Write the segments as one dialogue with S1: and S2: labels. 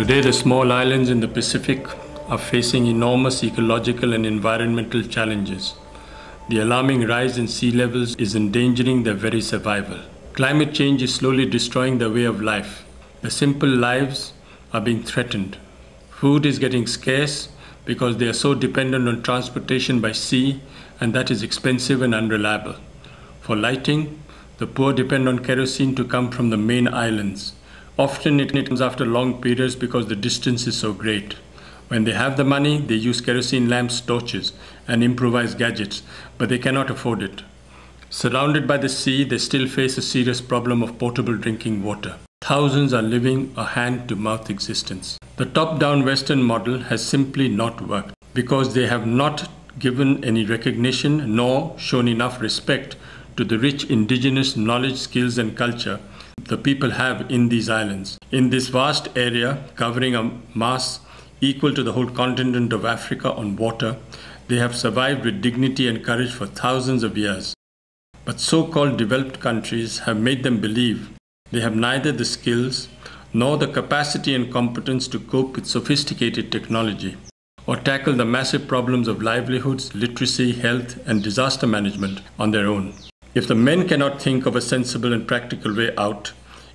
S1: Today, the small islands in the Pacific are facing enormous ecological and environmental challenges. The alarming rise in sea levels is endangering their very survival. Climate change is slowly destroying their way of life. Their simple lives are being threatened. Food is getting scarce because they are so dependent on transportation by sea, and that is expensive and unreliable. For lighting, the poor depend on kerosene to come from the main islands. Often it comes after long periods because the distance is so great. When they have the money, they use kerosene lamps, torches, and improvised gadgets, but they cannot afford it. Surrounded by the sea, they still face a serious problem of potable drinking water. Thousands are living a hand to mouth existence. The top down Western model has simply not worked because they have not given any recognition nor shown enough respect to the rich indigenous knowledge, skills, and culture the people have in these islands. In this vast area, covering a mass equal to the whole continent of Africa on water, they have survived with dignity and courage for thousands of years. But so called developed countries have made them believe they have neither the skills nor the capacity and competence to cope with sophisticated technology or tackle the massive problems of livelihoods, literacy, health, and disaster management on their own. If the men cannot think of a sensible and practical way out,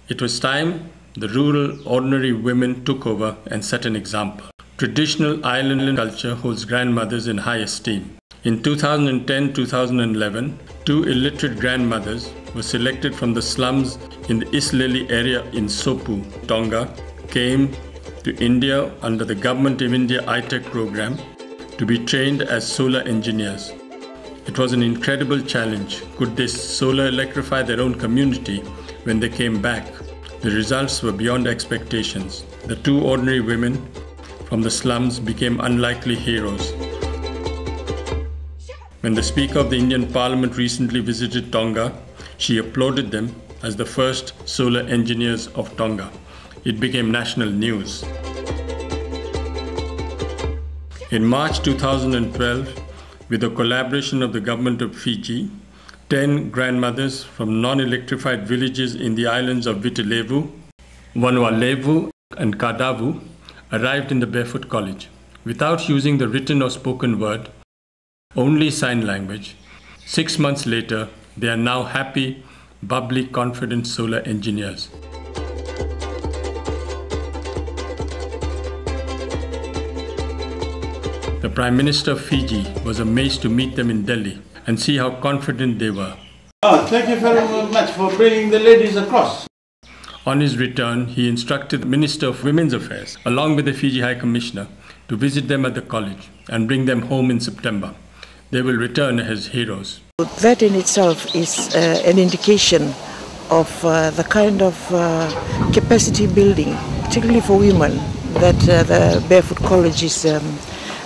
S1: it was time the rural, ordinary women took over and set an example. Traditional island culture holds grandmothers in high esteem. In 2010 2011, two illiterate grandmothers were selected from the slums in the Isleli area in Sopu, Tonga, came to India under the Government of India ITEC program to be trained as solar engineers. It was an incredible challenge. Could they solar electrify their own community when they came back? The results were beyond expectations. The two ordinary women from the slums became unlikely heroes. When the Speaker of the Indian Parliament recently visited Tonga, she applauded them as the first solar engineers of Tonga. It became national news. In March 2012, with the collaboration of the government of Fiji, 10 grandmothers from non electrified villages in the islands of Viti Levu, Vanuatu, and Kadavu arrived in the Barefoot College. Without using the written or spoken word, only sign language, six months later, they are now happy, bubbly, confident solar engineers. The Prime Minister of Fiji was amazed to meet them in Delhi and see how confident they were.
S2: Oh, thank you very much for bringing the ladies across.
S1: On his return, he instructed the Minister of Women's Affairs, along with the Fiji High Commissioner, to visit them at the college and bring them home in September. They will return as heroes.
S3: That in itself is uh, an indication of uh, the kind of uh, capacity building, particularly for women, that uh, the Barefoot College is um,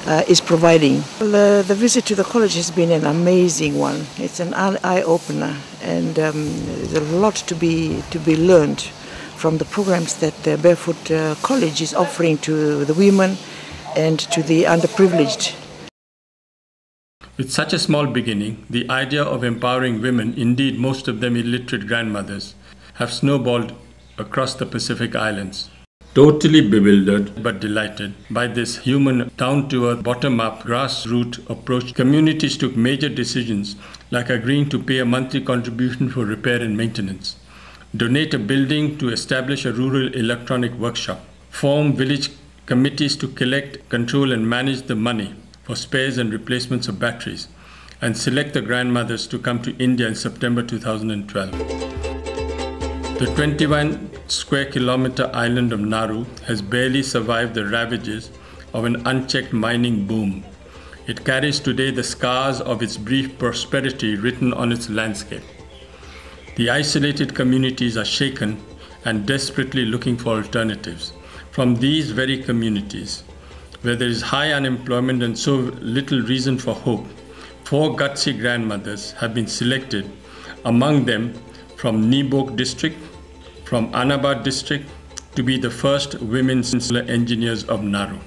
S3: uh, is providing. The, the, visit to the college has been an amazing one. It's an eye opener, and um, there's a lot to be to be learned from the programs that the Barefoot uh, College is offering to the women and to the underprivileged.
S1: With such a small beginning, the idea of empowering women, indeed most of them illiterate grandmothers, have snowballed across the Pacific Islands. Totally bewildered but delighted by this human down to earth, bottom up, grassroots approach, communities took major decisions like agreeing to pay a monthly contribution for repair and maintenance, donate a building to establish a rural electronic workshop, form village committees to collect, control, and manage the money for spares and replacements of batteries, and select the grandmothers to come to India in September 2012. The 21 square kilometer island of Nauru has barely survived the ravages of an unchecked mining boom. It carries today the scars of its brief prosperity written on its landscape. The isolated communities are shaken and desperately looking for alternatives. From these very communities, where there is high unemployment and so little reason for hope, four gutsy grandmothers have been selected, among them from Nibok district, from Annaba district to be the first women solar engineers of Nauru.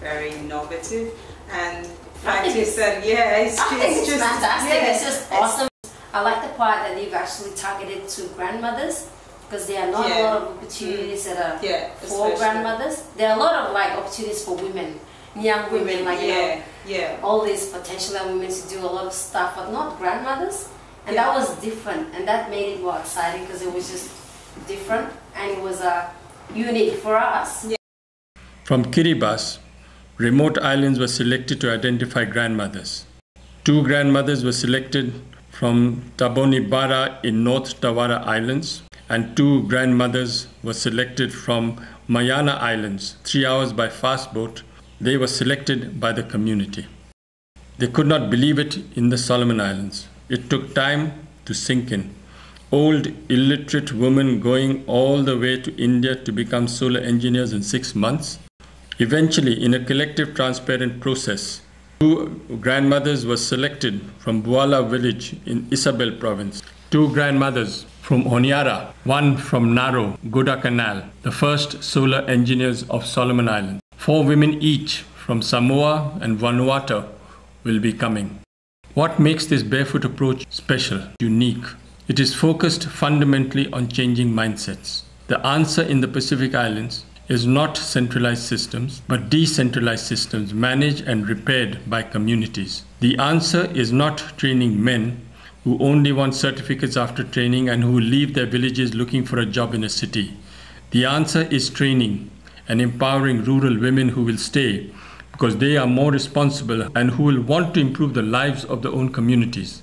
S4: Very innovative and fact is yeah, it's,
S5: I
S4: it's,
S5: think it's
S4: just
S5: fantastic.
S4: yeah,
S5: it's just awesome. I like the part that you've actually targeted to grandmothers because there are not
S4: Yeah.
S5: a lot of mm. opportunities that are
S4: Yeah,
S5: for
S4: especially.
S5: grandmothers. There are a lot of like opportunities for women, young women, like you know,
S4: yeah, yeah.
S5: all these potential young women to do a lot of stuff, but not grandmothers. And
S4: Yeah.
S5: that was different, and that made it more exciting because it was just different and it was uh, unique for us.
S1: From Kiribati, remote islands were selected to identify grandmothers. Two grandmothers were selected from Tabonibara in North Tarawa Islands, and two grandmothers were selected from Maiana Islands, three hours by fast boat. They were selected by the community. They could not believe it in the Solomon Islands. It took time to sink in. Old, illiterate women going all the way to India to become solar engineers in six months. Eventually, in a collective transparent process, two grandmothers were selected from Buala village in Isabel province. Two grandmothers from Honiara, one from Naro, Guadalcanal, the first solar engineers of Solomon Islands. Four women each from Samoa and Vanuatu will be coming. What makes this barefoot approach special, unique? It is focused fundamentally on changing mindsets. The answer in the Pacific Islands is not centralized systems, but decentralized systems managed and repaired by communities. The answer is not training men who only want certificates after training and who leave their villages looking for a job in a city. The answer is training and empowering rural women who will stay because they are more responsible and who will want to improve the lives of their own communities.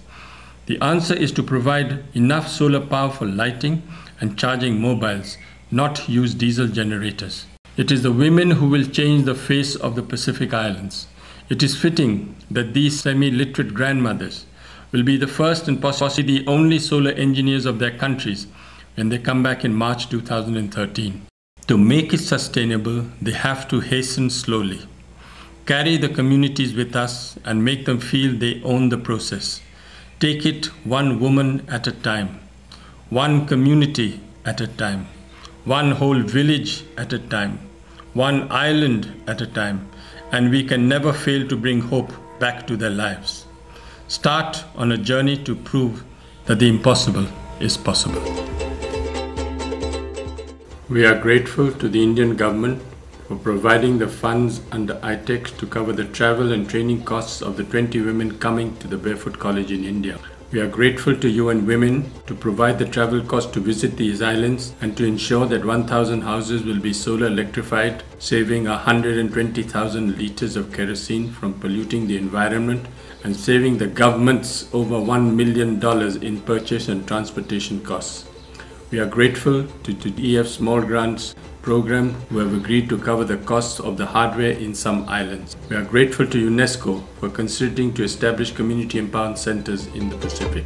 S1: The answer is to provide enough solar power for lighting and charging mobiles, not use diesel generators. It is the women who will change the face of the Pacific Islands. It is fitting that these semi literate grandmothers will be the first and possibly the only solar engineers of their countries when they come back in March 2013. To make it sustainable, they have to hasten slowly. Carry the communities with us and make them feel they own the process. Take it one woman at a time, one community at a time, one whole village at a time, one island at a time, and we can never fail to bring hope back to their lives. Start on a journey to prove that the impossible is possible. We are grateful to the Indian government for providing the funds under ITEX to cover the travel and training costs of the 20 women coming to the Barefoot College in India. We are grateful to UN Women to provide the travel cost to visit these islands and to ensure that 1,000 houses will be solar electrified, saving 120,000 liters of kerosene from polluting the environment and saving the governments over $1 million in purchase and transportation costs. We are grateful to, to EF Small Grants program who have agreed to cover the costs of the hardware in some islands. We are grateful to UNESCO for considering to establish community empowerment centers in the Pacific.